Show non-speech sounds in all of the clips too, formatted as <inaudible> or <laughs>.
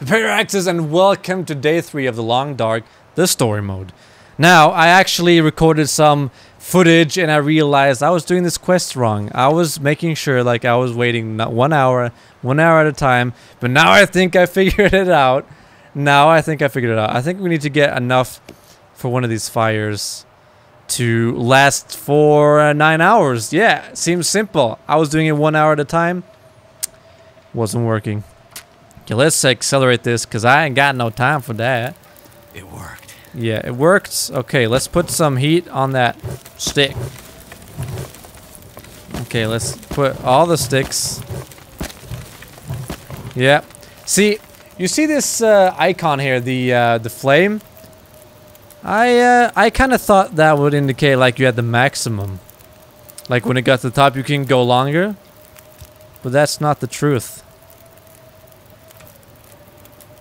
Prepare axes and welcome to day 3 of The Long Dark, the story mode. Now, I actually recorded some footage and I realized I was doing this quest wrong. I was making sure like I was waiting not one hour, one hour at a time, but now I think I <laughs> figured it out. Now I think I figured it out. I think we need to get enough for one of these fires to last for uh, nine hours. Yeah, seems simple. I was doing it one hour at a time. Wasn't working. Okay, let's accelerate this because I ain't got no time for that. It worked. Yeah, it worked. Okay, let's put some heat on that stick. Okay, let's put all the sticks. Yeah. See, you see this uh, icon here, the uh, the flame? I uh, I kind of thought that would indicate like you had the maximum. Like when it got to the top, you can go longer. But that's not the truth.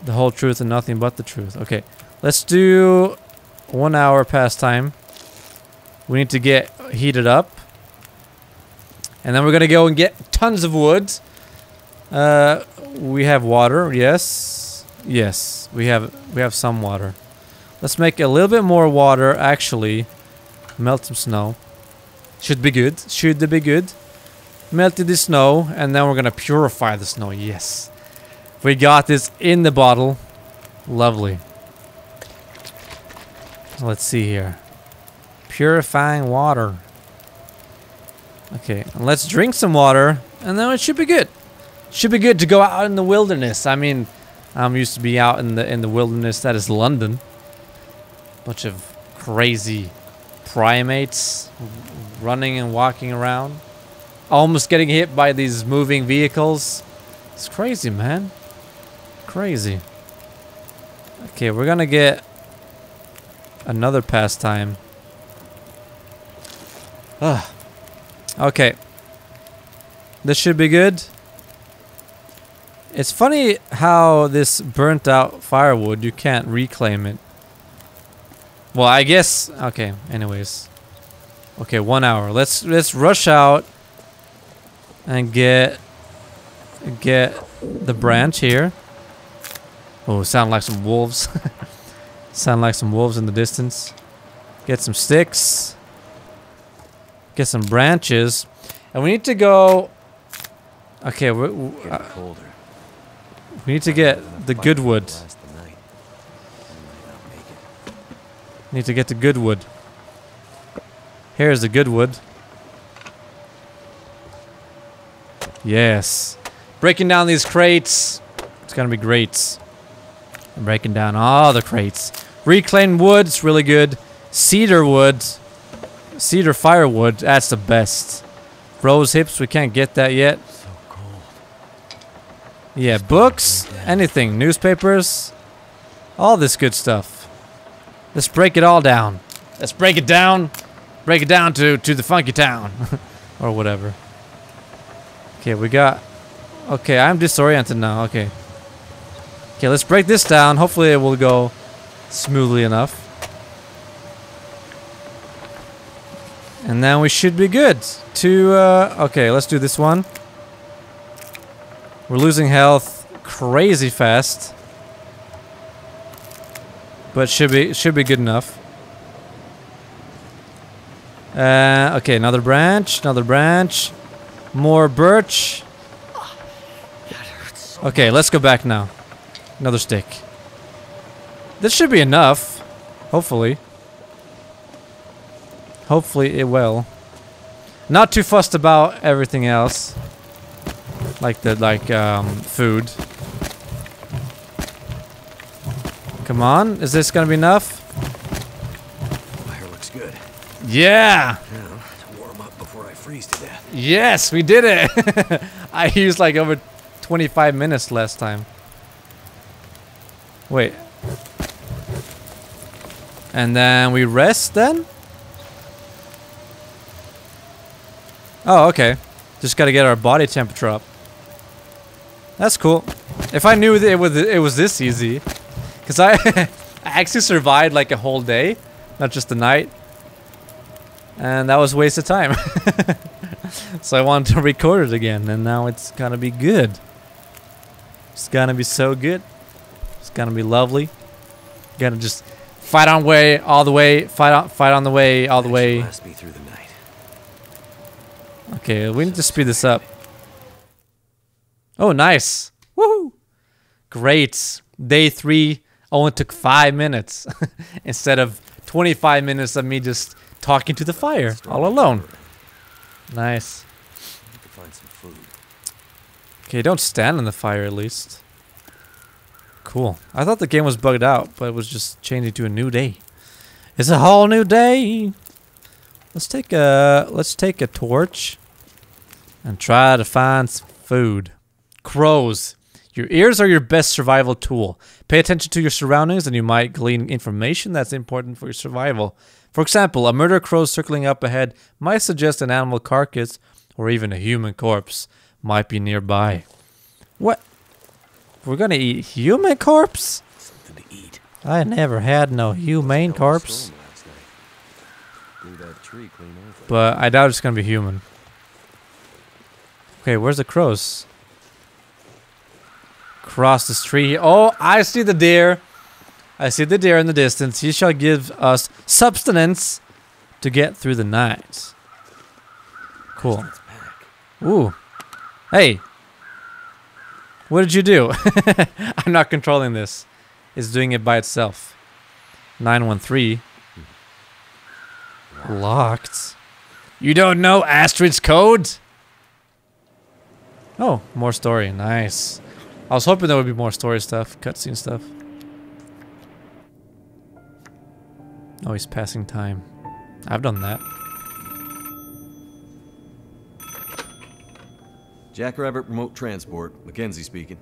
The whole truth and nothing but the truth. Okay, let's do one hour past time. We need to get heated up. And then we're gonna go and get tons of wood. Uh, we have water, yes. Yes, we have we have some water. Let's make a little bit more water, actually. Melt some snow. Should be good. Should be good. Melted the snow, and then we're gonna purify the snow, yes. We got this in the bottle. Lovely. Let's see here. Purifying water. Okay, let's drink some water, and then it should be good. Should be good to go out in the wilderness. I mean, I'm used to be out in the in the wilderness. That is London. Bunch of crazy primates running and walking around. Almost getting hit by these moving vehicles. It's crazy, man. Crazy. Okay, we're gonna get another pastime. Ugh. Okay. This should be good. It's funny how this burnt out firewood, you can't reclaim it. Well, I guess okay, anyways. Okay, 1 hour. Let's let's rush out and get get the branch here. Oh, sound like some wolves. <laughs> sound like some wolves in the distance. Get some sticks. Get some branches. And we need to go... Okay, we, we, uh, we need to get the good wood. Last the night. We might not make it. Need to get the good wood. Here's the good wood. Yes. Breaking down these crates. It's gonna be great. I'm breaking down all the crates. Reclaimed wood, it's really good. Cedar wood. Cedar firewood, that's the best. Rose hips, we can't get that yet. Yeah, books, anything, newspapers, all this good stuff. Let's break it all down. Let's break it down. Break it down to to the funky town, <laughs> or whatever. Okay, we got. Okay, I'm disoriented now. Okay. Okay, let's break this down. Hopefully, it will go smoothly enough. And then we should be good. To uh, okay, let's do this one. We're losing health crazy fast. But should be should be good enough. Uh, okay, another branch, another branch. More birch. Okay, let's go back now. Another stick. This should be enough. Hopefully. Hopefully it will. Not too fussed about everything else like the like um food. Come on, is this gonna be enough? Fire looks good. Yeah, Now, to warm up before I freeze to death. yes, we did it. <laughs> I used like over 25 minutes last time. Wait. And then we rest then? Oh, okay. Just gotta get our body temperature up. That's cool. If I knew it was it was this easy, because I <laughs> I actually survived like a whole day, not just a night, and that was waste of time. <laughs> so I wanted to record it again, and now it's gonna be good. It's gonna be so good. Gonna be lovely. Gonna just fight on way all the way, fight on, fight on the way all the That way. Last me through the night. Okay, we need to speed this up. Oh, nice. Woohoo! Great. Day three only took five minutes <laughs> instead of 25 minutes of me just talking to the fire all alone. Nice. I could find some food. Okay, don't stand in the fire at least. Cool. I thought the game was bugged out, but it was just changing to a new day. It's a whole new day. Let's take a let's take a torch and try to find food. Crows. Your ears are your best survival tool. Pay attention to your surroundings and you might glean information that's important for your survival. For example, a murder crow circling up ahead might suggest an animal carcass or even a human corpse might be nearby. What? We're gonna eat human corpse? Something to eat. I never had no humane corpse. storm last night. Blew that tree clean. But I doubt it's gonna be human. Okay, where's the crows? Cross this tree. Oh, I see the deer. I see the deer in the distance. He shall give us substance to get through the night. Cool. Ooh. Hey. What did you do? <laughs> I'm not controlling this. It's doing it by itself. 913. Locked. You don't know Astrid's code? Oh, more story. Nice. I was hoping there would be more story stuff, cutscene stuff. Oh, he's passing time. I've done that. Jackrabbit Remote Transport. Mackenzie speaking.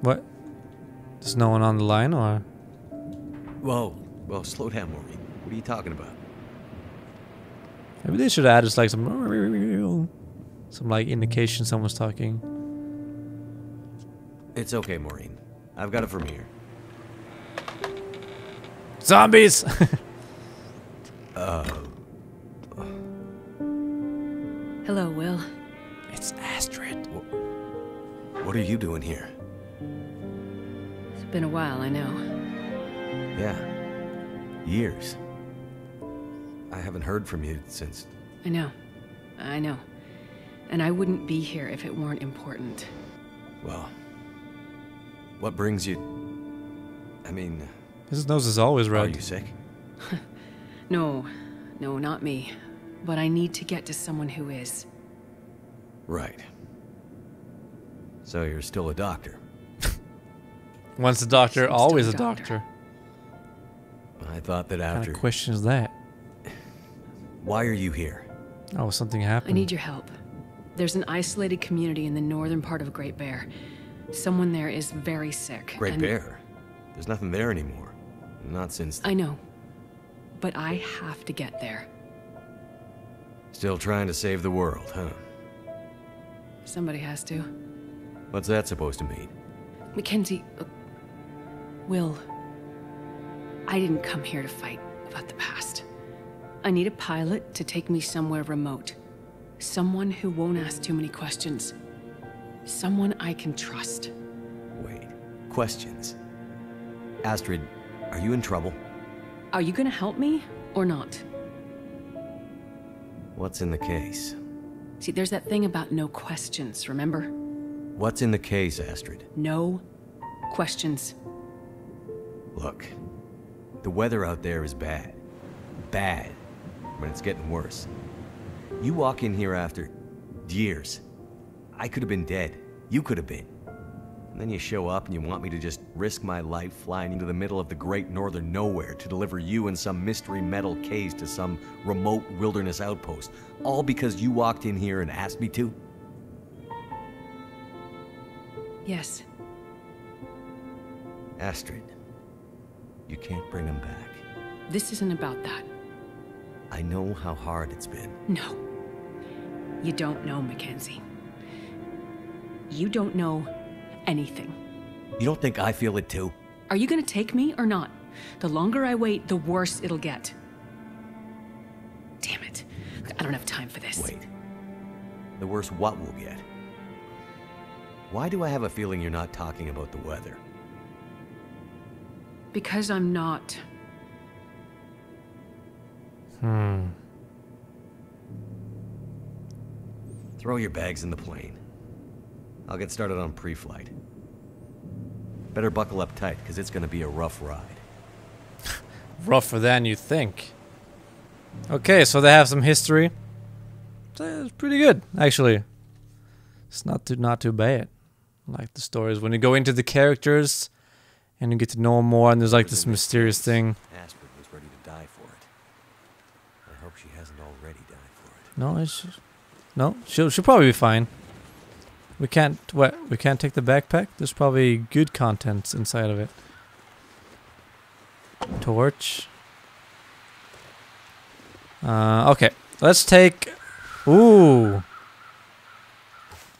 What? There's no one on the line, or? Whoa. Well, slow down, Maureen. What are you talking about? Maybe they should add just like some, some like indication someone's talking. It's okay, Maureen. I've got it from here. Zombies! <laughs> Uh, Hello, Will. it's Astrid. What are you doing here? It's been a while, I know. Yeah. Years. I haven't heard from you since. I know. I know. And I wouldn't be here if it weren't important. Well. What brings you. I mean, His nose is always are you sick? <laughs> No, no, not me. But I need to get to someone who is. Right. So you're still a doctor. <laughs> Once a doctor, Seems to always a a doctor. doctor. I thought that What kind after. of question is that? Why are you here? Oh, something happened. I need your help. There's an isolated community in the northern part of Great Bear. Someone there is very sick. Great and- Bear. There's nothing there anymore. Not since. I know. But I have to get there. Still trying to save the world, huh? Somebody has to. What's that supposed to mean? Mackenzie, uh, Will, I didn't come here to fight about the past. I need a pilot to take me somewhere remote. Someone who won't ask too many questions. Someone I can trust. Wait. Questions. Astrid, are you in trouble? Are you gonna help me or not? What's in the case? See, there's that thing about no questions, remember? What's in the case, Astrid? No questions. Look, the weather out there is bad. Bad. But it's getting worse. You walk in here after years. I could have been dead. You could have been. And then you show up and you want me to just risk my life flying into the middle of the great northern nowhere to deliver you in some mystery metal case to some remote wilderness outpost. All because you walked in here and asked me to? Yes, Astrid, you can't bring him back. this isn't about that. I know how hard it's been. No. You don't know, Mackenzie. You don't know anything. You don't think I feel it too? Are you gonna take me or not? The longer I wait, the worse it'll get. Damn it. I don't have time for this. Wait. The worse what we'll get? Why do I have a feeling you're not talking about the weather? Because I'm not. Hmm. Throw your bags in the plane. I'll get started on pre-flight. Better buckle up tight, because it's going to be a rough ride. <laughs> Rougher than you think. Okay, so they have some history. It's pretty good, actually. It's not too not too bad. I like the stories when you go into the characters and you get to know 'em more, and there's like this mysterious thing. Astrid was ready to die for it. I hope she hasn't already died for it. No, it's no. She'll she'll probably be fine. We can't what? We can't take the backpack. There's probably good contents inside of it. Torch. Uh, okay, let's take. Ooh.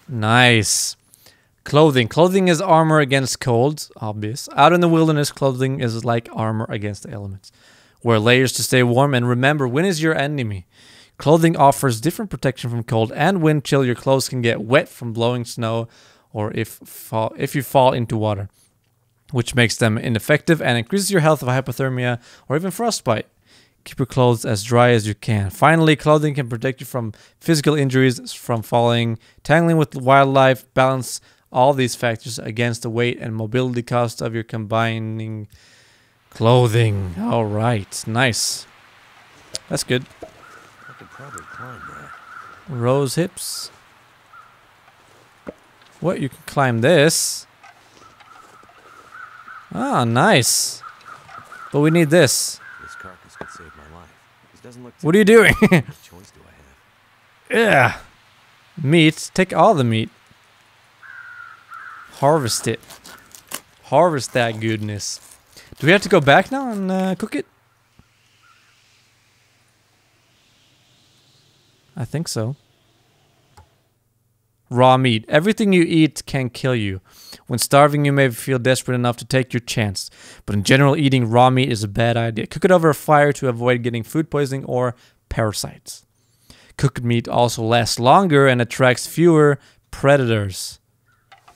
Nice. Clothing. Clothing is armor against cold. Obvious. Out in the wilderness, clothing is like armor against the elements. Wear layers to stay warm, and remember, when is your enemy. Clothing offers different protection from cold and wind chill. Your clothes can get wet from blowing snow or if fall, if you fall into water, which makes them ineffective and increases your health of hypothermia or even frostbite. Keep your clothes as dry as you can. Finally, clothing can protect you from physical injuries, from falling, tangling with wildlife. Balance all these factors against the weight and mobility cost of your combining clothing. All right, nice. That's good. Probably climb that. Rose hips. What? You can climb this. Ah, nice. But we need this. This carcass could save my life. This doesn't look. What are you doing? What <laughs> choice do I have? yeah. Meat. Take all the meat. Harvest it. Harvest that goodness. Do we have to go back now and uh, cook it? I think so. Raw meat. Everything you eat can kill you. When starving, you may feel desperate enough to take your chance. But in general, eating raw meat is a bad idea. Cook it over a fire to avoid getting food poisoning or parasites. Cooked meat also lasts longer and attracts fewer predators.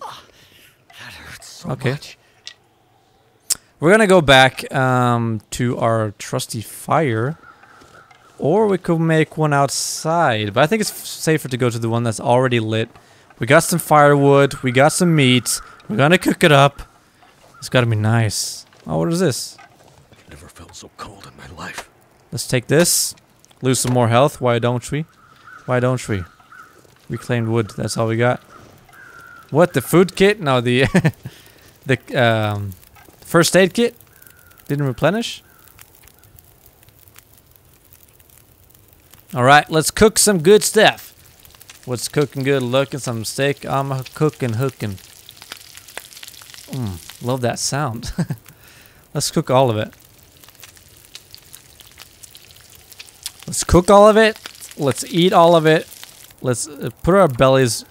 That hurts so Okay. much. We're gonna go back um, to our trusty fire, or we could make one outside. But I think it's safer to go to the one that's already lit. We got some firewood. We got some meat. We're gonna cook it up. It's gotta be nice. Oh, what is this? Never felt so cold in my life. Let's take this. Lose some more health. Why don't we? Why don't we? Reclaimed wood. That's all we got. What? The food kit? No, the <laughs> the um, first aid kit didn't replenish. All right, let's cook some good stuff. What's cooking good? Looking some steak. I'm cooking, hooking. Mm, love that sound. <laughs> let's cook all of it. Let's cook all of it. Let's eat all of it. Let's uh, put our bellies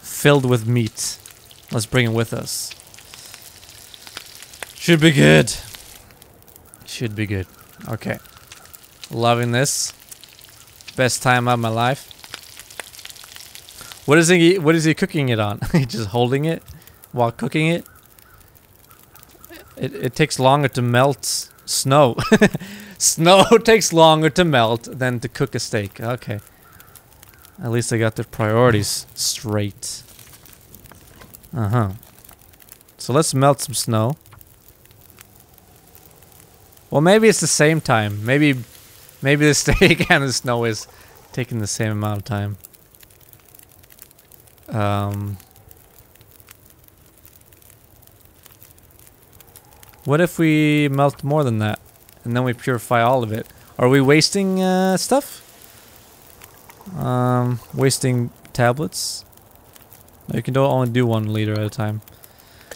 filled with meat. Let's bring it with us. Should be good. Should be good. Okay. Loving this. Best time of my life. What is he what is he cooking it on? <laughs> Just holding it while cooking it? It it takes longer to melt snow. <laughs> Snow <laughs> takes longer to melt than to cook a steak. Okay. At least I got the priorities straight. Uh huh. So let's melt some snow. Well, maybe it's the same time. Maybe, maybe the <laughs> steak and the snow is taking the same amount of time. Um. What if we melt more than that? and then we purify all of it. Are we wasting uh, stuff? Um, wasting tablets? No, you can only do one liter at a time.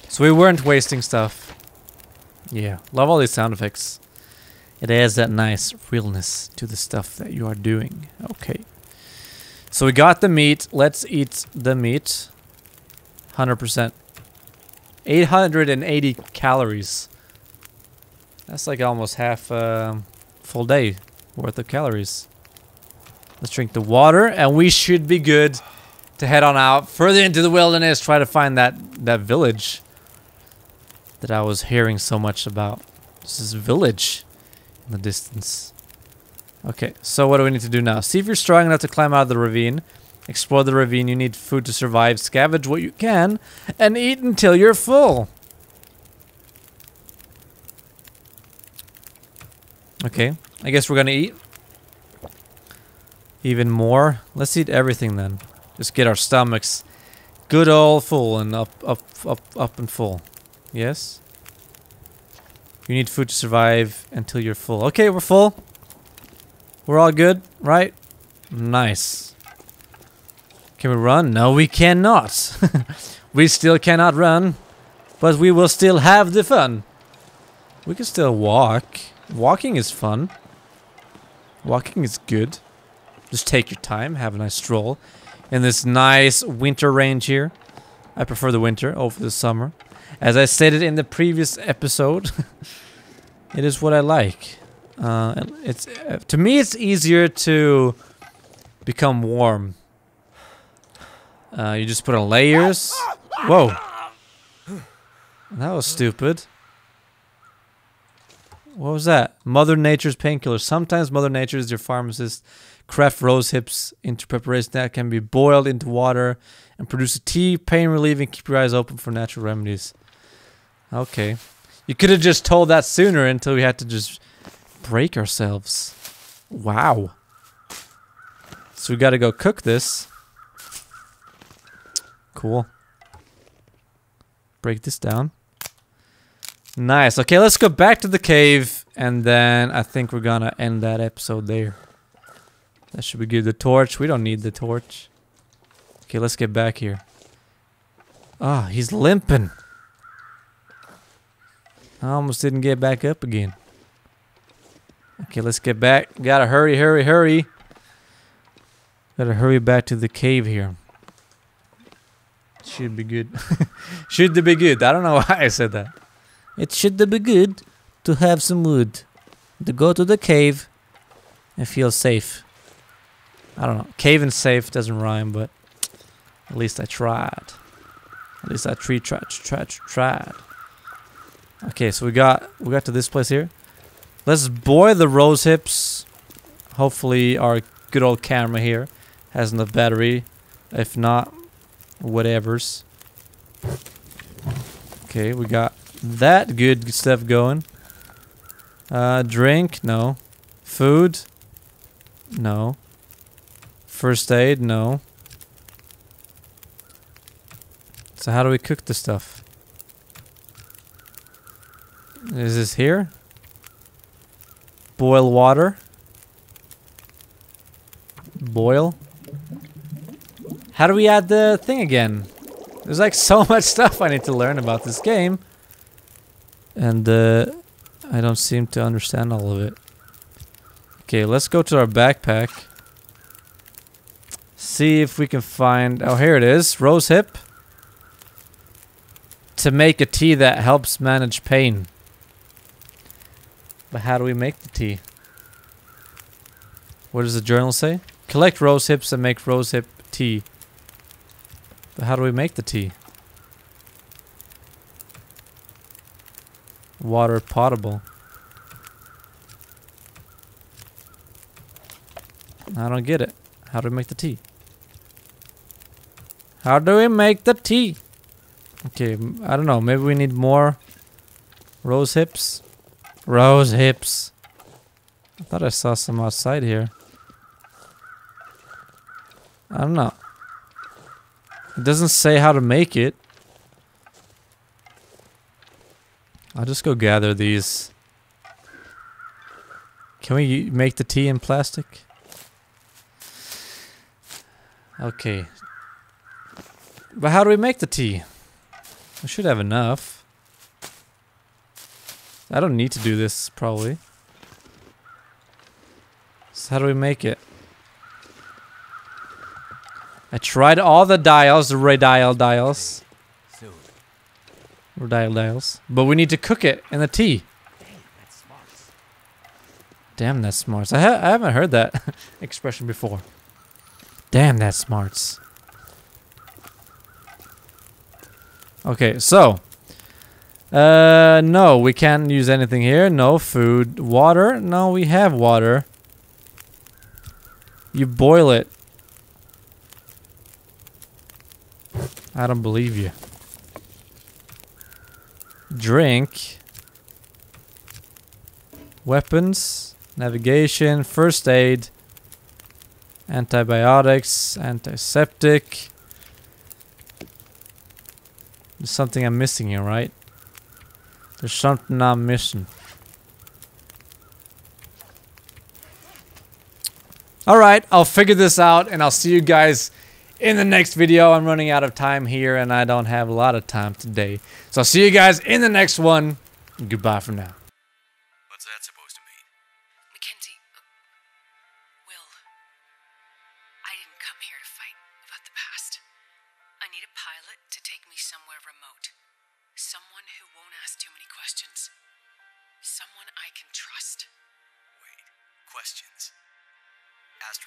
So we weren't wasting stuff. Yeah, love all these sound effects. It adds that nice realness to the stuff that you are doing. Okay. So we got the meat. Let's eat the meat. 100%. 880 calories. That's like almost half a full day worth of calories. Let's drink the water and we should be good to head on out further into the wilderness, try to find that that village that I was hearing so much about. This is village the distance. Okay, so what do we need to do now? See if you're strong enough to climb out of the ravine. Explore the ravine. You need food to survive. Scavenge what you can and eat until you're full. Okay, I guess we're gonna eat. Even more. Let's eat everything then. Just get our stomachs good all full and up, up, up, up and full. Yes? You need food to survive until you're full. Okay, we're full. We're all good, right? Nice. Can we run? No, we cannot. <laughs> we still cannot run. But we will still have the fun. We can still walk. Walking is fun. Walking is good. Just take your time, have a nice stroll in this nice winter range here. I prefer the winter over the summer. As I stated in the previous episode, <laughs> it is what I like. Uh, it's uh, to me, it's easier to become warm. Uh, you just put on layers. Whoa, that was stupid. What was that? Mother Nature's painkiller. Sometimes Mother Nature is your pharmacist. Craft rose hips into preparation that can be boiled into water and produce a tea, pain relieving. Keep your eyes open for natural remedies. Okay. You could have just told that sooner until we had to just break ourselves. Wow. So we got to go cook this. Cool. Break this down. Nice. Okay, let's go back to the cave, and then I think we're gonna end that episode there. That should be good. The torch. We don't need the torch. Okay, let's get back here. Ah, oh, he's limping. I almost didn't get back up again. Okay, let's get back. Gotta hurry, hurry, hurry. Gotta hurry back to the cave here. Should be good. <laughs> should be good. I don't know <laughs> why I said that. It should be good to have some wood. To go to the cave and feel safe. I don't know. Cave and safe doesn't rhyme, but at least I tried. At least I tree tried, tried, tried. Okay, so we got we got to this place here. Let's boil the rose hips. Hopefully our good old camera here has enough battery. If not, whatevers. Okay, we got that good stuff going. Uh, drink? No. Food? No. First aid? No. So how do we cook the stuff? Is this here? Boil water. Boil. How do we add the thing again? There's like <laughs> so much stuff I need to learn about this game. And uh, I don't seem to understand all of it. Okay, let's go to our backpack. See if we can find... Oh, here it is. Rose hip. To make a tea that helps manage pain. But how do we make the tea? What does the journal say? Collect rose hips and make rose hip tea. But how do we make the tea? Water potable. I don't get it. How do we make the tea? How do we make the tea? Okay, I don't know. Maybe we need more rose hips. Rose hips. I thought I saw some outside here. I don't know. It doesn't say how to make it. I'll just go gather these. Can we make the tea in plastic? Okay. But how do we make the tea? We should have enough. I don't need to do this, probably. So how do we make it? I tried all the dials, the dials. Radial dials. But we need to cook it in the tea. Damn, that's smarts. I, ha I haven't heard that <laughs> expression before. Damn, that's smarts. Okay, so. Uh, no, we can't use anything here. No food. Water? No, we have water. You boil it. I don't believe you. Drink. Weapons. Navigation. First aid. Antibiotics. Antiseptic. There's something I'm missing here, right? There's something I'm missing. Alright, I'll figure this out and I'll see you guys in the next video. I'm running out of time here and I don't have a lot of time today. So I'll see you guys in the next one. Goodbye for now.